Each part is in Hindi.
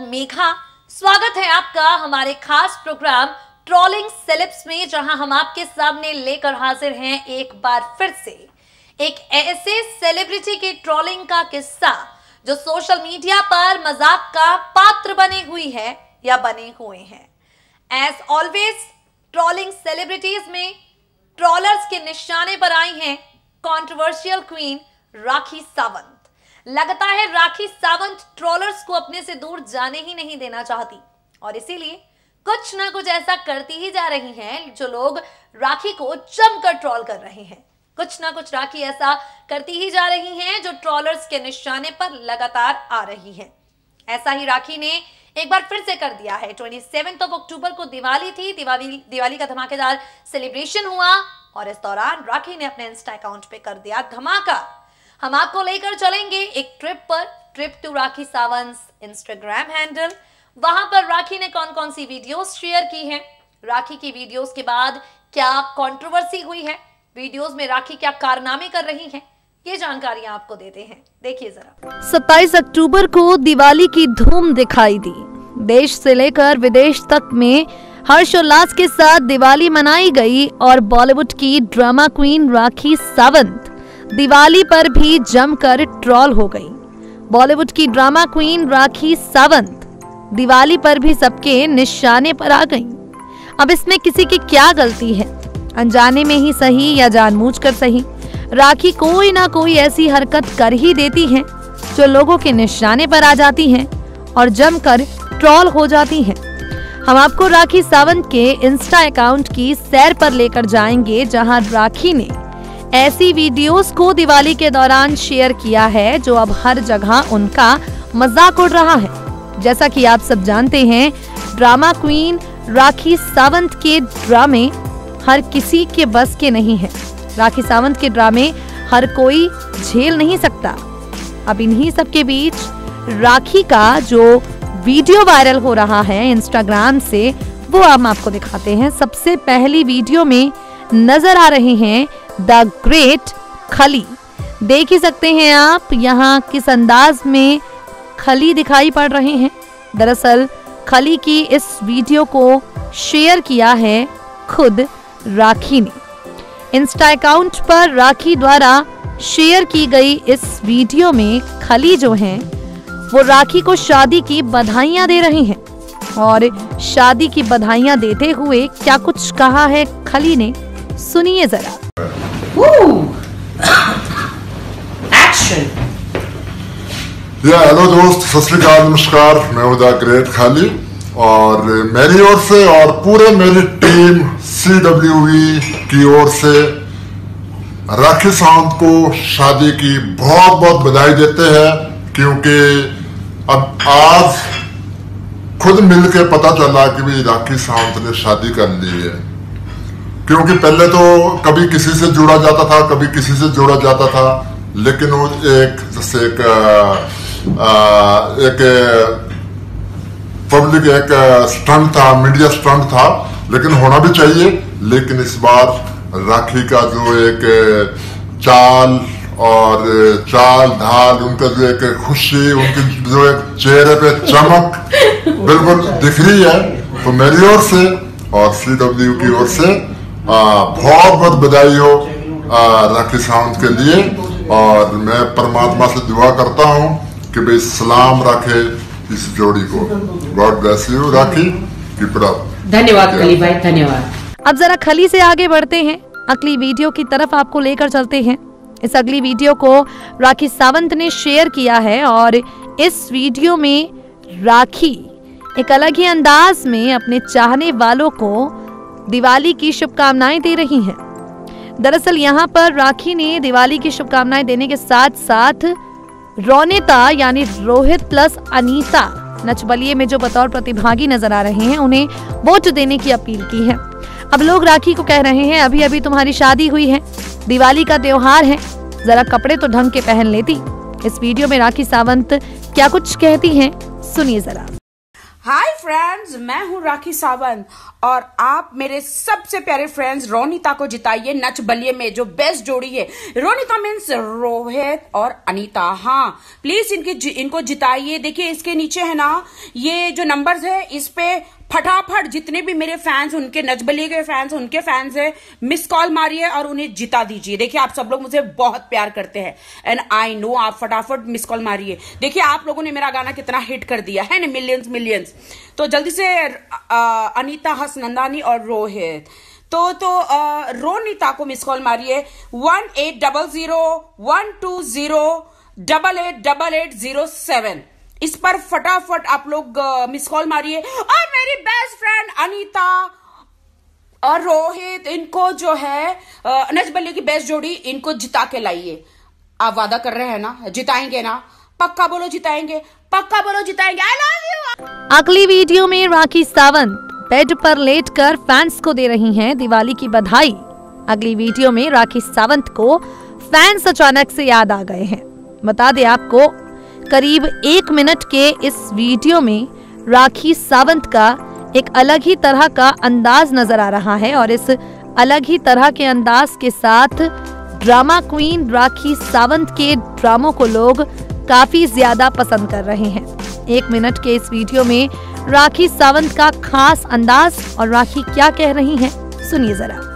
मेघा, स्वागत है आपका हमारे खास प्रोग्राम ट्रोलिंग सेलिब्स में, जहाँ हम आपके सामने लेकर हाजिर हैं एक बार फिर से। एक ऐसे सेलिब्रिटी के ट्रोलिंग का किस्सा, जो सोशल मीडिया पर मज़ाक का पात्र बने हुई है या बने हुए हैं। एज ऑलवेज ट्रोलिंग सेलिब्रिटीज में ट्रोलर्स के निशाने पर आई हैं कंट्रोवर्शियल क्वीन राखी सावंत। लगता है राखी सावंत ट्रोलर्स को अपने से दूर जाने ही नहीं देना चाहती। और इसीलिए कुछ ना कुछ ऐसा करती ही जा रही हैं जो लोग राखी को जमकर ट्रोल कर रहे हैं। कुछ ना कुछ राखी ऐसा करती ही जा रही हैं जो ट्रॉलर्स के निशाने पर लगातार आ रही हैं। ऐसा ही राखी ने एक बार फिर से कर दिया है। ट्वेंटी सेवन ऑफ़ अक्टूबर को दिवाली थी। दिवाली दिवाली का धमाकेदार सेलिब्रेशन हुआ और इस दौरान राखी ने अपने इंस्टा अकाउंट पे कर दिया धमाका। हम आपको लेकर चलेंगे एक ट्रिप पर trip to Rakhi Sawant Instagram handle वहाँ पर राखी ने कौन कौन सी वीडियोस शेयर की हैं? राखी की वीडियोस के बाद क्या कंट्रोवर्सी हुई है? वीडियोस में राखी क्या कारनामे कर रही हैं? ये जानकारियाँ आपको देते हैं। देखिए जरा। 27 अक्टूबर को दिवाली की धूम दिखाई दी। देश से लेकर विदेश तक में हर्षोल्लास के साथ दिवाली मनाई गई और बॉलीवुड की ड्रामा क्वीन राखी सावंत दिवाली पर भी जमकर ट्रॉल हो गई। बॉलीवुड की ड्रामा क्वीन राखी सावंत, दिवाली पर भी सबके निशाने पर आ गई। अब इसमें किसी की क्या गलती है? अनजाने में ही सही या जानबूझकर सही? राखी कोई ना कोई ऐसी हरकत कर ही देती है, जो लोगों के निशाने पर आ जाती हैं और जमकर ट्रॉल हो जाती हैं। हम आपको राखी सावंत के इंस्टा अकाउंट की सैर पर लेकर जाएँगे, जहाँ राखी ने ऐसी वीडियोस को दिवाली के दौरान शेयर किया है, जो अब हर जगह उनका मज़ाक उड़ रहा है। जैसा कि आप सब जानते हैं, ड्रामा क्वीन राखी सावंत के ड्रामे हर किसी के बस के नहीं है। राखी सावंत के ड्रामे हर कोई झेल नहीं सकता। अब इन्हीं सब के बीच राखी का जो वीडियो वायरल हो रहा है इंस्टाग्राम से, वो हम आपको दिखाते हैं। सबसे पहली वीडियो में नज़र आ रहे हैं द ग्रेट खली। देख ही सकते हैं आप, यहाँ किस अंदाज में खली दिखाई पड़ रहे हैं। दरअसल, खली की इस वीडियो को शेयर किया है खुद राखी ने। इंस्टा अकाउंट पर राखी द्वारा शेयर की गई इस वीडियो में खली जो हैं, वो राखी को शादी की बधाइयाँ दे रहे हैं। और शादी की बधाइयाँ देते हुए क्या कुछ कहा है खली ने? सुनिए जरा। एक्शन या हेलो दोस्त सत नमस्कार। मैं हूँ द ग्रेट खाली। और मेरी ओर से और पूरे मेरी टीम सी डब्ल्यू की ओर से राखी सावंत को शादी की बहुत बहुत बधाई देते हैं, क्योंकि अब आज खुद मिलके पता चला कि भी राखी सावंत ने शादी कर ली है। क्योंकि पहले तो कभी किसी से जुड़ा जाता था कभी किसी से जोड़ा जाता था लेकिन वो एक जैसे एक आ, एक पब्लिक एक स्टंट था मीडिया स्टंट था लेकिन होना भी चाहिए लेकिन इस बार राखी का जो एक चाल और चाल ढाल उनका जो एक खुशी उनकी जो एक चेहरे पे चमक बिल्कुल दिख रही है तो मेरी ओर से और सी डब्ल्यू की ओर से बहुत बहुत बधाई हो राखी सावंत के लिए। और मैं परमात्मा से दुआ करता हूँ कि भाई सलाम रखे इस जोड़ी को। God bless you Rakhi. Keep it धन्यवाद कली भाई धन्यवाद। अब जरा खली से आगे बढ़ते हैं। अगली वीडियो की तरफ़ आपको लेकर चलते हैं। इस अगली वीडियो को राखी सावंत ने शेयर किया है और इस वीडियो में राखी एक अलग ही अंदाज में अपने चाहने वालों को दिवाली की शुभकामनाएँ दे रही हैं। दरअसल यहाँ पर राखी ने दिवाली की शुभकामनाएँ देने के साथ साथ रोनेता यानी रोहित प्लस अनीता नचबलिए में जो बतौर प्रतिभागी नज़र आ रहे हैं, उन्हें वोट देने की अपील की है। अब लोग राखी को कह रहे हैं अभी अभी तुम्हारी शादी हुई है, दिवाली का त्योहार है, जरा कपड़े तो ढंग के पहन लेती। इस वीडियो में राखी सावंत क्या कुछ कहती हैं, सुनिए जरा। हाय फ्रेंड्स मैं हूँ राखी सावंत और आप मेरे सबसे प्यारे फ्रेंड्स रोनिता को जिताइए नच बलिए में, जो बेस्ट जोड़ी है। रोनिता मीन्स रोहित और अनीता। हाँ प्लीज़ इनकी इनको जिताइए। देखिए, इसके नीचे है ना, ये जो नंबर्स है, इस पे फटाफट जितने भी मेरे फैंस उनके नजबली के फैंस उनके फैंस है मिस कॉल मारिए और उन्हें जिता दीजिए। देखिए, आप सब लोग मुझे बहुत प्यार करते हैं। एंड आई नो आप फटाफट मिस कॉल मारिए। देखिए, आप लोगों ने मेरा गाना कितना हिट कर दिया। है ना? मिलियंस मिलियंस तो जल्दी से अनिता हस, नंदानी और रोहित। तो तो रोनिता को मिस कॉल मारिए। One eight double zero, one two zero, double eight double eight zero seven. इस पर फटाफट आप लोग मिस कॉल मारिए। और मेरी बेस्ट फ्रेंड अनीता और रोहित, इनको जो है नज बल्ले की बेस्ट जोड़ी, इनको जिता के लाइए। आप वादा कर रहे हैं ना? जिताएँगे ना? पक्का बोलो जिताएँगे। पक्का बोलो जिताएँगे। आई लव यू अगली वीडियो में राखी सावंत। बेड पर लेटकर फैंस को दे रही हैं दिवाली की बधाई। अगली वीडियो में राखी सावंत को फैंस अचानक से याद आ गए हैं। बता दें आपको करीब एक मिनट के इस वीडियो में राखी सावंत का एक अलग ही तरह का अंदाज नज़र आ रहा है और इस अलग ही तरह के अंदाज के साथ ड्रामा क्वीन राखी सावंत के ड्रामों को लोग काफ़ी ज़्यादा पसंद कर रहे हैं। एक मिनट के इस वीडियो में राखी सावंत का खास अंदाज और राखी क्या कह रही हैं, सुनिए जरा।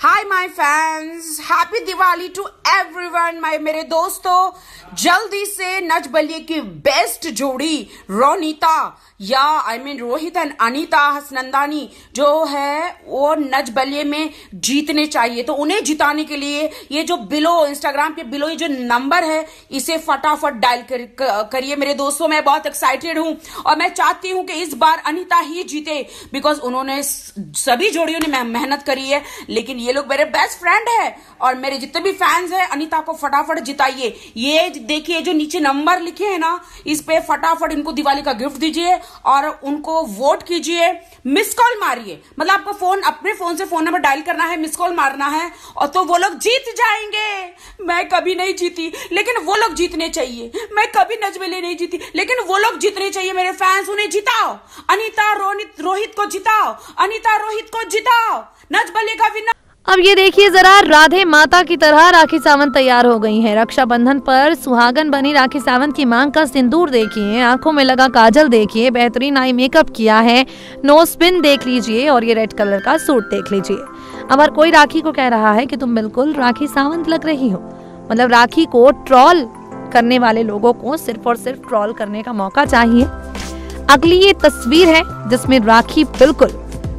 Hi my fans happy Diwali to everyone my मेरे दोस्तों. जल्दी से नच बलिए की बेस्ट जोड़ी रोनीता. या I mean Rohit and Anita Hassanandani जो है वो नच बलिए में जीतने चाहिए. तो उन्हें जिताने के लिए ये जो बिलो इंस्टाग्राम के बिलो ये जो नंबर है इसे फटाफट डायल कर, करिए मेरे दोस्तों. मैं बहुत एक्साइटेड हूँ और मैं चाहती हूँ कि इस बार अनिता ही जीते बिकॉज़ उन्होंने सभी जोड़ियों ने मेहनत करी है. लेकिन ये लोग मेरे बेस्ट फ्रेंड है और मेरे जितने भी फैंस है, अनीता को फटाफट जिताइए। ये देखिए, जो नीचे नंबर लिखे हैं ना, इस पे फटाफट इनको दिवाली का गिफ्ट दीजिए और उनको वोट कीजिए। मिस कॉल मारिए। मतलब आपको फ़ोन अपने फ़ोन से फ़ोन नंबर डायल करना है मिस कॉल मारना है और तो वो लोग जीत जाएँगे। मैं कभी नहीं जीती, लेकिन वो लोग जीतने चाहिए। मैं कभी नजबेले नहीं जीती, लेकिन वो लोग जीतने चाहिए। मेरे फैंस उन्हें जिताओ। अनिता रोहित रोहित को जिताओ। अनिता रोहित को जिताओ। नजबले का विनर अब ये देखिए जरा, राधे माता की तरह राखी सावंत तैयार हो गई हैं। रक्षाबंधन पर सुहागन बनी राखी सावंत की मांग का सिंदूर देखिए, आँखों में लगा काजल देखिए, बेहतरीन आई मेकअप किया है। नो स्पिन देख लीजिए और ये रेड कलर का सूट देख लीजिए। अब हर कोई राखी को कह रहा है कि तुम बिल्कुल राखी सावंत लग रही हो। मतलब राखी को ट्रॉल करने वाले लोगों को सिर्फ़ और सिर्फ़ ट्रॉल करने का मौका चाहिए। अगली ये तस्वीर है जिसमें राखी बिल्कुल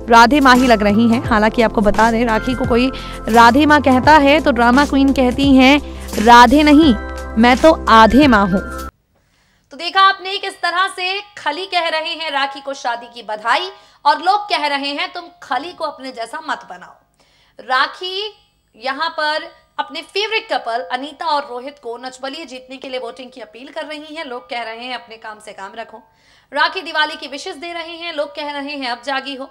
राधे माँ ही लग रही हैं। हालाँकि आपको बता दें, राखी को कोई राधे माँ कहता है तो ड्रामा क्वीन कहती हैं, राधे नहीं, मैं तो आधे माँ हूँ। तो देखा आपने किस तरह से खली कह रहे हैं राखी को शादी की बधाई, और लोग कह रहे हैं तुम खली को अपने जैसा मत बनाओ। राखी यहाँ पर अपने फेवरेट कपल अनीता और रोहित को नचबलिए जीतने के लिए वोटिंग की अपील कर रही हैं। लोग कह रहे हैं, अपने काम से काम रखो। राखी दिवाली की विशेष दे रहे हैं। लोग कह रहे हैं, अब जागी हो।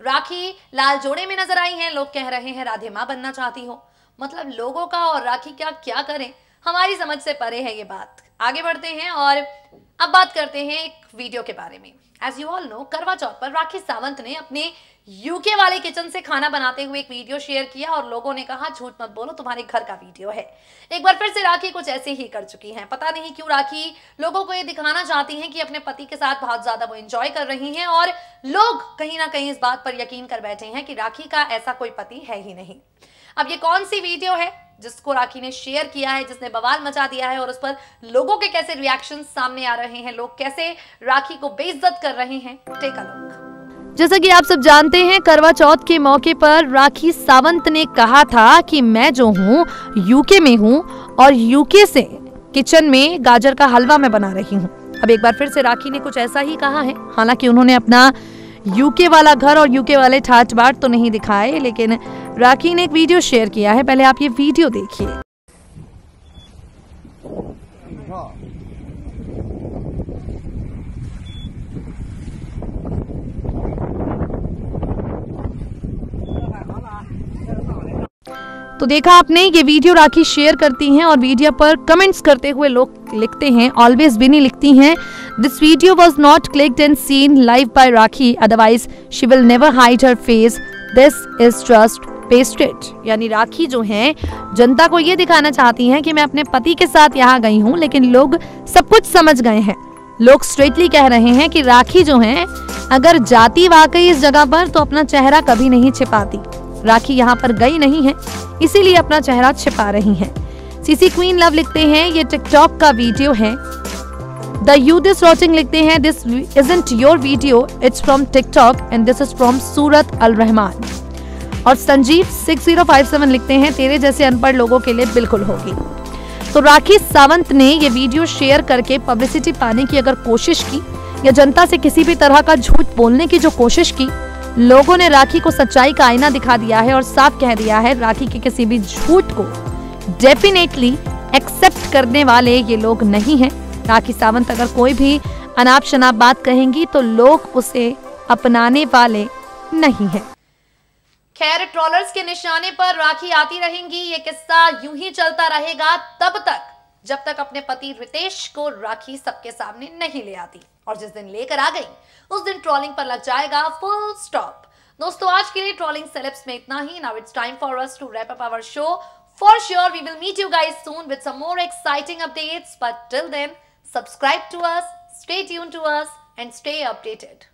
राखी लाल जोड़े में नज़र आई हैं। लोग कह रहे हैं, राधे माँ बनना चाहती हो। मतलब लोगों का और राखी क्या क्या करें? हमारी समझ से परे है ये बात। आगे बढ़ते हैं और अब बात करते हैं एक वीडियो के बारे में। एज यू ऑल नो करवा चौथ पर राखी सावंत ने अपने यूके वाले किचन से खाना बनाते हुए एक वीडियो शेयर किया और लोगों ने कहा, झूठ मत बोलो, तुम्हारे घर का वीडियो है। एक बार फिर से राखी कुछ ऐसे ही कर चुकी हैं। पता नहीं क्यों राखी लोगों को ये दिखाना चाहती हैं कि अपने पति के साथ बहुत ज़्यादा वो एंजॉय कर रही हैं और लोग कहीं ना कहीं इस बात पर यकीन कर बैठे हैं कि राखी का ऐसा कोई पति है ही नहीं। अब ये कौन सी वीडियो है? जिसको राखी ने शेयर किया है, जिसने बवाल मचा दिया है और उस पर लोगों के कैसे रिएक्शन सामने आ रहे हैं, लोग कैसे राखी को बेइज्जत कर रहे हैं टेक अ लुक जैसा कि आप सब जानते हैं, करवा चौथ के मौके पर राखी सावंत ने कहा था कि मैं जो हूँ यूके में हूँ और यूके से किचन में गाजर का हलवा मैं बना रही हूँ। अब एक बार फिर से राखी ने कुछ ऐसा ही कहा है। हालाँकि उन्होंने अपना यूके वाला घर और यूके वाले ठाट बाट तो नहीं दिखाए, लेकिन राखी ने एक वीडियो शेयर किया है। पहले आप ये वीडियो देखिए। तो देखा आपने, ये वीडियो राखी शेयर करती हैं और वीडियो पर कमेंट्स करते हुए लोग लिखते हैं ऑलवेज बिनी लिखती हैं। This video was not clicked and seen live by Rakhi otherwise she will never hide her face this is just pasted यानी राखी जो है, जनता को ये दिखाना चाहती हैं कि मैं अपने पति के साथ यहाँ गई हूँ, लेकिन लोग सब कुछ समझ गए हैं। लोग स्ट्रेटली कह रहे हैं कि राखी जो है, अगर जाती वाकई इस जगह पर तो अपना चेहरा कभी नहीं छिपाती। राखी यहाँ पर गई नहीं है, इसीलिए अपना चेहरा छिपा रही है। सीसी क्वीन लव लिखते हैं, ये टिकटॉक का वीडियो है। द यूथ इज़ वॉचिंग लिखते हैं this isn't your video it's from TikTok and this is from Surat Al Rahman और संजीव 6057 लिखते हैं, तेरे जैसे अनपढ़ लोगों के लिए बिल्कुल होगी। तो राखी सावंत ने ये वीडियो शेयर करके पब्लिसिटी पाने की अगर कोशिश की, या जनता से किसी भी तरह का झूठ बोलने की जो कोशिश की लोगों ने राखी को सच्चाई का आईना दिखा दिया है और साफ़ कह दिया है, राखी के किसी भी झूठ को डेफिनेटली एक्सेप्ट करने वाले ये लोग नहीं हैं। राखी सावंत अगर कोई भी अनाप शनाप बात कहेंगी तो लोग उसे अपनाने वाले नहीं हैं। खैर ट्रॉलर्स के निशाने पर राखी आती रहेंगी, ये किस्सा यूँ ही चलता रहेगा तब तक, जब तक अपने पति रितेश को राखी सबके सामने नहीं ले आती। और जिस दिन लेकर आ गई, उस दिन ट्रॉलिंग पर लग जाएगा फुल स्टॉप दोस्तों, आज के लिए ट्रॉलिंग सेलेब्स में इतना ही। Now it's time for us to wrap up our show for sure we will meet you guys soon with some more exciting updates but till then subscribe to us stay tune to us and stay updated